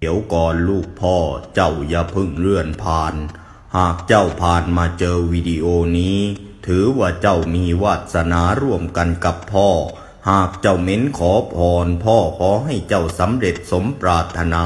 เดี๋ยวก่อนลูกพ่อเจ้าอย่าพึ่งเลื่อนผ่าน หากเจ้าผ่านมาเจอวิดีโอนี้ ถือว่าเจ้ามีวาสนาร่วมกันกับพ่อ หากเจ้าเม้นขอพรพ่อขอให้เจ้าสำเร็จสมปรารถนา